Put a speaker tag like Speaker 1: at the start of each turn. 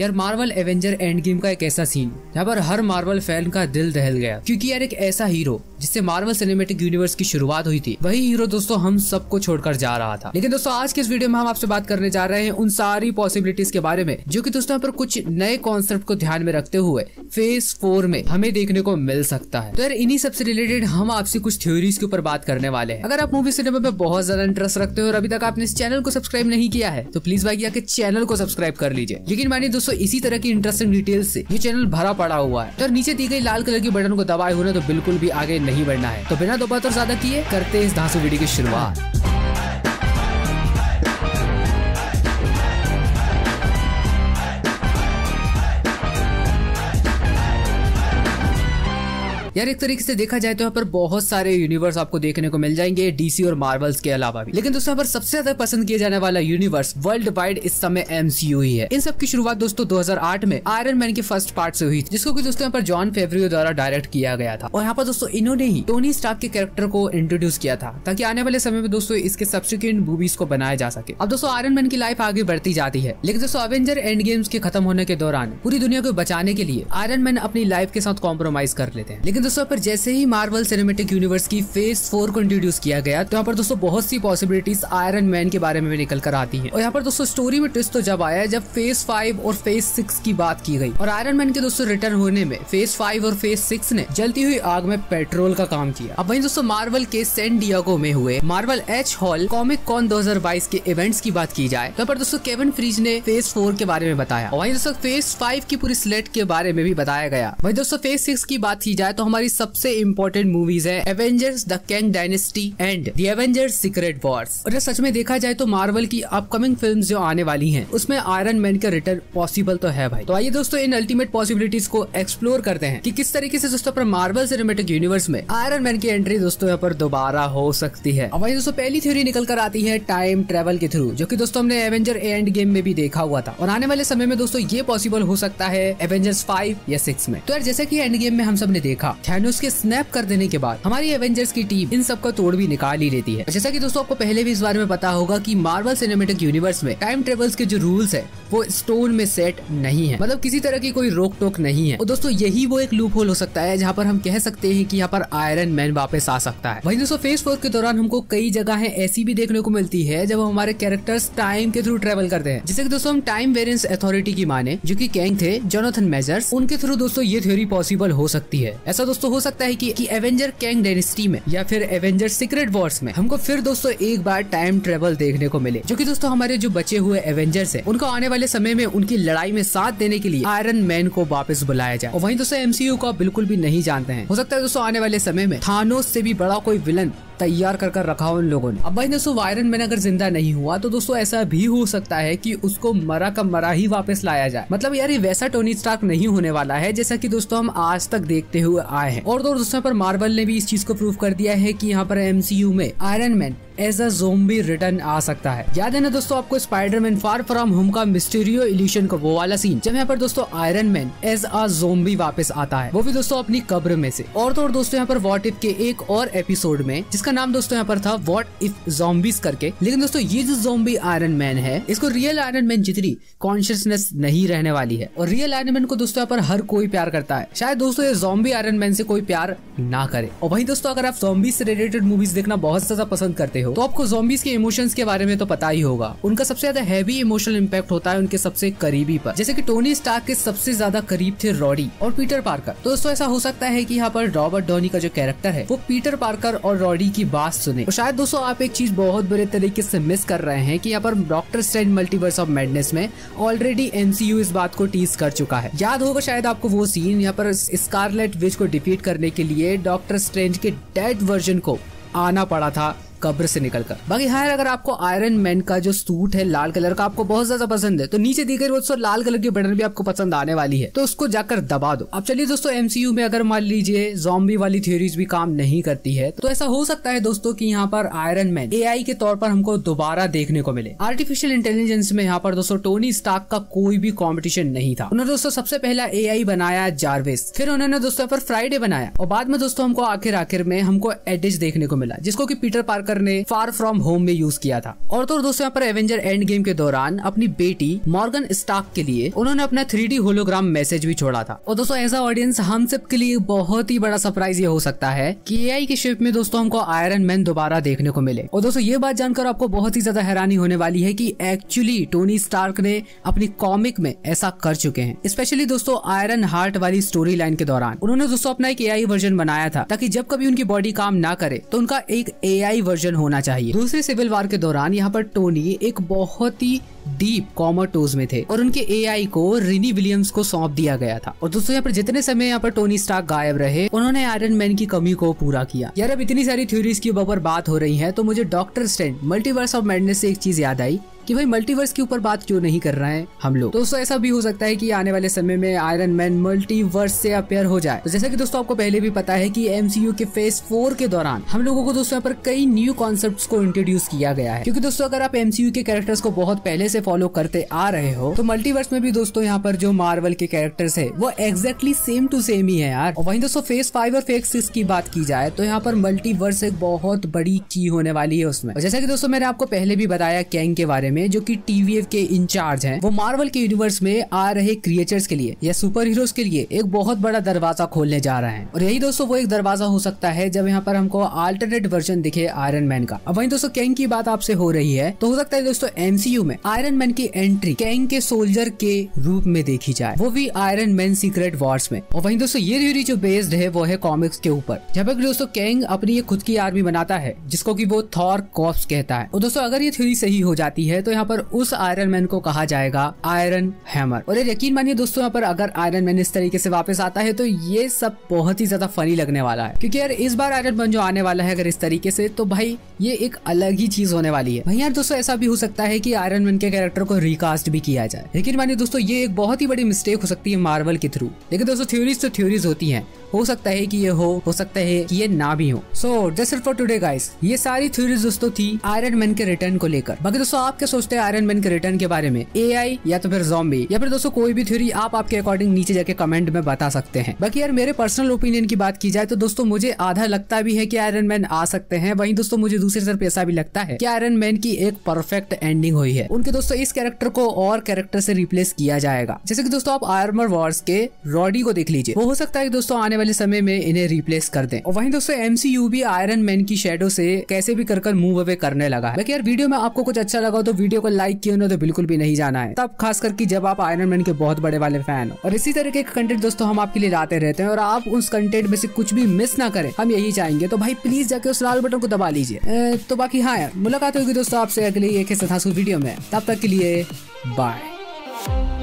Speaker 1: यार Marvel Avenger end game का एक ऐसा सीन जहाँ पर हर मार्वल फ़ैन का दिल दहल गया। क्योंकि यार एक ऐसा हीरो जिससे मार्वल सिनेमेटिक यूनिवर्स की शुरुआत हुई थी। वही हीरो दोस्तों हम सबको छोड़कर जा रहा था। लेकिन दोस्तों, आज के इस वीडियो में हम आपसे बात करने जा रहे हैं उन सारी पॉसिबिलिटीज के बारे में, जो की दोस्तों पर कुछ नए कॉन्सेप्ट को ध्यान में रखते हुए फ़ेज़ फोर में हमें देखने को मिल सकता है। तो यार, इन्हीं सबसे रिलेटेड हम आपसे कुछ थ्योरीज के ऊपर बात करने वाले हैं। अगर आप मूवी सिनेमा में बहुत ज़्यादा इंटरेस्ट रखते हो और अभी तक आपने इस चैनल को सब्सक्राइब नहीं किया है तो प्लीज़ भाई आके चैनल को सब्सक्राइब कर लीजिए। लेकिन मानिए दोस्तों, इसी तरह की इंटरेस्टिंग डिटेल से ये चैनल भरा पड़ा हुआ है। तो नीचे दी गई लाल कलर की बटन को दबाए होने तो बिल्कुल भी आगे नहीं बढ़ना है। तो बिना दो बात और ज़्यादा किए करते इस धांसू वीडियो की शुरुआत। यार, एक तरीके से देखा जाए तो यहाँ पर बहुत सारे यूनिवर्स आपको देखने को मिल जाएँगे डीसी और मार्वल्स के अलावा भी। लेकिन दोस्तों, यहाँ पर सबसे ज़्यादा पसंद किया जाने वाला यूनिवर्स वर्ल्ड वाइड इस समय एमसीयू ही है। इन सब की शुरुआत दोस्तों 2008 में आयरन मैन के फ़र्स्ट पार्ट से हुई जिसको कि दोस्तों यहाँ पर जॉन फेवरियो द्वारा डायरेक्ट किया गया था। और यहाँ पर दोस्तों इन्होंने ही टोनी स्टार्क के कैरेक्टर को इंट्रोड्यूस किया था, ताकि आने वाले समय में दोस्तों इसके सब्सिक्वेंट मूवीज़ को बनाया जा सके। अब दोस्तों आयरन मैन की लाइफ आगे बढ़ती जाती है, लेकिन दोस्तों अवेंजर एंड गेम्स के खत्म होने के दौरान पूरी दुनिया को बचाने के लिए आयरन मैन अपनी लाइफ के साथ कॉम्प्रोमाइज कर लेते हैं। लेकिन दोस्तों पर जैसे ही मार्वल सिनेमेटिक यूनिवर्स की फ़ेज़ फोर को इंट्रोड्यूस किया गया तो यहाँ पर दोस्तों बहुत सी पॉसिबिलिटीज आयरन मैन के बारे में भी निकल कर आती है। और यहाँ पर दोस्तों स्टोरी में ट्विस्ट तो जब आया, जब फ़ेज़ फाइव और फ़ेज़ सिक्स की बात की गई। और आयरन मैन के दोस्तों रिटर्न होने में फ़ेज़ फाइव और फ़ेज़ सिक्स ने जलती हुई आग में पेट्रोल का काम किया। अब वही दोस्तों मार्वल के सेंट डियागो में हुए Marvel H hall Comic Con 2022 के इवेंट्स की बात की जाए तो पर दोस्तों केवन फ्रीज ने फ़ेज़ फोर के बारे में बताया। वही दोस्तों फ़ेज़ फाइव की पूरी स्लेट के बारे में भी बताया गया। वही दोस्तों फ़ेज़ सिक्स की बात की जाए तो हमारी सबसे इम्पोर्टेंट मूवीज़ है Avengers the Kang Dynasty and the Avengers Secret Wars और सच में देखा जाए तो मार्वल की अपकमिंग फ़िल्म जो आने वाली है, उसमें आयरन मैन का रिटर्न पॉसिबल तो है भाई। तो आइए दोस्तों, इन अल्टीमेट पॉसिबिलिटीज को एक्सप्लोर करते हैं कि किस तरीके से दोस्तों पर मार्वल सिनेमेटिक यूनिवर्स में आयरन मैन की एंट्री दोस्तों यहाँ पर दोबारा हो सकती है। अब दोस्तों, पहली थ्योरी निकल कर आती है टाइम ट्रेवल के थ्रू जो की दोस्तों हमने एवेंजर एंड गेम में भी देखा हुआ था। और आने वाले समय में दोस्तों ये पॉसिबल हो सकता है एवेंजर्स फाइव या सिक्स में। तो यार, जैसे की एंड गेम में हम सबने देखा थैनोस के स्नैप कर देने के बाद हमारी एवेंजर्स की टीम इन सब का तोड़ भी निकाल ही लेती है। जैसा कि दोस्तों आपको पहले भी इस बारे में पता होगा कि मार्वल सिनेमेटिक यूनिवर्स में टाइम ट्रेवल्स के जो रूल्स है, वो स्टोन में सेट नहीं है। मतलब किसी तरह की कोई रोक टोक नहीं है। और दोस्तों यही वो एक लूप होल हो सकता है जहाँ पर हम कह सकते हैं कि यहाँ पर आयरन मैन वापस आ सकता है। वही दोस्तों फेस फोर के दौरान हमको कई जगह ऐसी भी देखने को मिलती है जब हमारे कैरेक्टर्स टाइम के थ्रू ट्रेवल करते हैं। जैसे कि दोस्तों हम टाइम वेरियंस अथॉरिटी की माने, जो की कैंग थे जोनाथन मेजर्स उनके थ्रू दोस्तों ये थ्योरी पॉसिबल हो सकती है। ऐसा दोस्तों, हो सकता है की एवेंजर कैंग डेनिस्टी में या फिर एवेंजर सीक्रेट वॉर्स में हमको फिर दोस्तों एक बार टाइम ट्रेवल देखने को मिले। जो की दोस्तों हमारे जो बचे हुए एवेंजर्स है, उनको आने वाले समय में उनकी लड़ाई में साथ देने के लिए आयरन मैन को वापस बुलाया जाए। और वहीं दोस्तों एमसीयू को बिल्कुल भी नहीं जानते हैं। हो सकता है दोस्तों आने वाले समय में थानोस से भी बड़ा कोई विलन तैयार कर कर रखा हो उन लोगों ने। अब भाई, दोस्तों, वायरन मैन अगर ज़िंदा नहीं हुआ तो दोस्तों, ऐसा भी हो सकता है की उसको मरा का मरा ही वापस लाया जाए। मतलब यार, ये वैसा टोनी स्टार्क नहीं होने वाला है, जैसा की, दोस्तों, हम आज तक देखते हुए आए हैं। और, दोस्तों, पर मार्बल ने भी इस चीज़ को प्रूव कर दिया है की यहाँ पर एमसीयू में Iron Man as a zombie return आ सकता है। याद है ना दोस्तों आपको Spider Man far from home का मिस्टीरियो इल्यूशन का वो वाला सीन जब यहाँ पर दोस्तों Iron Man as a zombie वापस आता है, वो भी दोस्तों अपनी कब्र में से। और तो और दोस्तों यहाँ पर वॉट इफ़ के एक और एपिसोड में, जिसका नाम दोस्तों यहाँ पर था वॉट इफ़ जोम्बिस करके, लेकिन दोस्तों ये जो जोम्बी आयरन मैन है, इसको रियल आयरन मैन जितनी कॉन्शियसनेस नहीं रहने वाली है। और रियल आयरन मैन को दोस्तों यहाँ पर हर कोई प्यार करता है। शायद दोस्तों ये जोम्बी आयरन मैन से कोई प्यार ना करे। और वही दोस्तों अगर आप जोम्बी से रिलेटेड मूवीज़ देखना बहुत ज़्यादा पसंद करते हो हो तो आपको जोम्बिस के इमोशंस के बारे में तो पता ही होगा। उनका सबसे ज़्यादा हैवी इमोशनल इम्पैक्ट होता है उनके सबसे करीबी पर। जैसे कि टोनी स्टार्क के सबसे ज़्यादा करीब थे रॉडी और पीटर पार्कर तो दोस्तों, ऐसा हो सकता है कि यहाँ पर रॉबर्ट डॉनी का जो कैरेक्टर है, वो पीटर पार्कर और रॉडी की बात सुने। तो शायद दोस्तों, आप एक चीज़ बहुत बुरे तरीके से मिस कर रहे हैं कि यहाँ पर Doctor Strange Multiverse of Madness में ऑलरेडी एनसीयू इस बात को टीज कर चुका है। याद होगा शायद आपको वो सीन यहाँ पर स्कारलेट विच को डिफीट करने के लिए डॉक्टर स्ट्रेंज के डेड वर्जन को आना पड़ा था। कब्र से निकलकर। बाकी हाँ अगर आपको आयरन मैन का जो सूट है, लाल कलर का, आपको बहुत ज़्यादा पसंद है तो नीचे दी गई दोस्तों लाल कलर की बटन भी आपको पसंद आने वाली है। तो उसको जाकर दबा दो। अब चलिए दोस्तों एमसीयू में अगर मान लीजिए जॉम्बी वाली थ्योरीज भी काम नहीं करती है तो ऐसा हो सकता है दोस्तों की यहाँ पर आयरन मैन एआई के तौर पर हमको दोबारा देखने को मिले। आर्टिफिशियल इंटेलिजेंस में यहाँ पर दोस्तों टोनी स्टाक का कोई भी कॉम्पिटिशन नहीं था। उन्होंने दोस्तों सबसे पहला एआई बनाया जारवेस फिर उन्होंने दोस्तों पर फ्राइडे बनाया। और बाद में दोस्तों हमको आखिर आखिर में हमको एडिज देखने को मिला, जिसको की पीटर पार्कर पार्कर ने फार फ्रॉम होम में यूज़ किया था। और तो दोस्तों, यहाँ पर एवेंजर एंड गेम के दौरान अपनी बेटी मॉर्गन स्टाक के लिए उन्होंने अपना थ्री होलोग्राम मैसेज भी छोड़ा था। और दोस्तों एज ऑडियंस हम सब के लिए बहुत ही बड़ा सरप्राइज़ ये हो सकता है कि एआई के शेप में दोस्तों हमको आयरन मैन दोबारा देखने को मिले। और दोस्तों, ये बात जानकर आपको बहुत ही ज़्यादा हैरानी होने वाली है की एक्चुअली टोनी स्टार्क ने अपनी कॉमिक में ऐसा कर चुके हैं। स्पेशली दोस्तों आयरन हार्ट वाली स्टोरी लाइन के दौरान उन्होंने दोस्तों अपना एक एआई वर्जन बनाया था, ताकि जब कभी उनकी बॉडी काम ना करे तो उनका एक एआई वर्जन होना चाहिए। दूसरे सिविल वार के दौरान यहाँ पर टोनी एक बहुत ही डीप कॉमरटोज में थे और उनके एआई को रिनी विलियम्स को सौंप दिया गया था। और दोस्तों, यहाँ पर जितने समय यहाँ पर टोनी स्टार्क गायब रहे, उन्होंने आयरन मैन की कमी को पूरा किया। यार, अब इतनी सारी थ्योरीज के ऊपर बात हो रही है तो मुझे Doctor Strange Multiverse of Madness से एक चीज़ याद आई कि भाई मल्टीवर्स के ऊपर बात क्यों नहीं कर रहे हैं हम लोग? दोस्तों, ऐसा भी हो सकता है कि आने वाले समय में आयरन मैन मल्टीवर्स से अपेयर हो जाए। तो जैसा कि दोस्तों, आपको पहले भी पता है कि एमसीयू के फ़ेज़ फोर के दौरान हम लोगों को दोस्तों, यहाँ पर कई न्यू कॉन्सेप्ट को इंट्रोड्यूस किया गया है। क्योंकि दोस्तों, अगर आप एमसीयू के कैरेक्टर्स को बहुत पहले से फॉलो करते आ रहे हो। तो मल्टीवर्स में भी दोस्तों यहाँ पर जो मार्वल के कैरेक्टर्स है, वो एग्जैक्टली सेम टू सेम ही है यार। वहीं दोस्तों फ़ेज़ फाइव और फ़ेज़ सिक्स की बात की जाए तो यहाँ पर मल्टीवर्स एक बहुत बड़ी की होने वाली है उसमें। जैसा की दोस्तों मैंने आपको पहले भी बताया कैंग के बारे में, जो की टीवीएफ के इंचार्ज है, वो मार्वल के यूनिवर्स में आ रहे क्रिएचर्स के लिए, या सुपर हीरोज के लिए, एक बहुत बड़ा दरवाज़ा खोलने जा रहा है। और यही दोस्तों वो एक दरवाज़ा हो सकता है, जब यहाँ पर हमको अल्टरनेट वर्जन दिखे आयरन मैन का। अब वहीं दोस्तों कैंग की बात आपसे हो रही है तो हो सकता है दोस्तों एमसीयू में आयरन मैन की एंट्री कैंग के सोल्जर के रूप में देखी जाए। वो भी आयरन मैन सीक्रेट वॉर्स में। और वहीं दोस्तों, ये थ्योरी जो बेस्ड है, वो है कॉमिक्स के ऊपर। जब दोस्तों कैंग अपनी एक खुद की आर्मी बनाता है, जिसको की वो थॉर कॉप्स कहता है। और दोस्तों, अगर ये थ्योरी सही हो जाती है तो यहाँ पर उस आयरन मैन को कहा जाएगा आयरन हैमर और ये यकीन मानिए दोस्तों, यहाँ पर अगर आयरन मैन इस तरीके से वापस आता है तो ये सब बहुत ही ज़्यादा फनी लगने वाला है। क्योंकि यार, इस बार आयरन मैन जो आने वाला है, अगर इस तरीके से तो भाई, ये एक अलग ही चीज़ होने वाली है। भाई यार दोस्तों, ऐसा भी हो सकता है कि आयरन मैन के कैरेक्टर को रिकास्ट भी किया जाए। लेकिन मानिए दोस्तों, ये एक बहुत ही बड़ी मिस्टेक हो सकती है मार्वल के थ्रू लेकिन दोस्तों थ्योरीज तो थ्योरीज होती हैं। हो सकता है कि ये हो हो सकता है कि ये ना भी हो। So just for today guys ये सारी थ्योरीज दोस्तों थी आयरन मैन के रिटर्न को लेकर। बाकी दोस्तों, आप क्या सोचते हैं आयरन मैन के रिटर्न के बारे में? ए या तो फिर जॉम्बी या फिर दोस्तों, कोई भी थ्योरी आप आपके अकॉर्डिंग नीचे जाके कमेंट में बता सकते हैं। बाकी यार, मेरे पर्सनल ओपिनियन की बात की जाए तो दोस्तों, मुझे आधा लगता भी है की आयरन मैन आ सकते हैं। वही दोस्तों, मुझे दूसरी तरफ़ ऐसा भी लगता है की आयरन मैन की एक परफेक्ट एंडिंग हुई है। उनके दोस्तों, इस कैरेक्टर को और कैरेक्टर से रिप्लेस किया जाएगा। जैसे कि दोस्तों, आप आर्मर वॉर्स के रॉडी को देख लीजिए। वो हो सकता है दोस्तों, आने वाले समय में इन्हें रिप्लेस कर दें। और वहीं दोस्तों एमसीयू भी आयरन मैन की शेडो से कैसे भी कर मूव अवे करने लगा है। यार वीडियो में आपको कुछ अच्छा लगा तो वीडियो को लाइक किया तो बिल्कुल भी नहीं जाना है। तब खास करके जब आप आयरन मैन के बहुत बड़े वाले फ़ैन हो। और इसी तरह के कंटेंट दोस्तों, हम आपके लिए लाते रहते हैं। और आप उस कंटेंट में से कुछ भी मिस ना करें। हम यही चाहेंगे। तो भाई प्लीज़ जाके उस लाल बटन को दबा लीजिए। तो बाकी हाँ यार, मुलाकात होगी दोस्तों आपसे अगले एक वीडियो में। तब तक के लिए बाय।